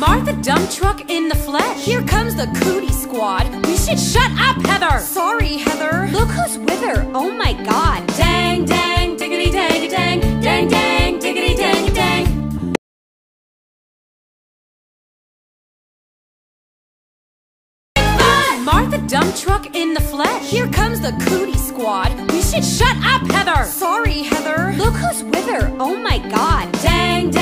Martha Dumptruck in the flesh. Here comes the cootie squad. We should shut up, Heather. Sorry, Heather. Look who's with her. Oh my god. Dang, dang, diggity, dang, dang, dang, dang, diggity, dang, dang. Martha Dump Truck in the flesh. Here comes the cootie squad. We should shut up, Heather. Sorry, Heather. Look who's with her. Oh my god. Dang, dang.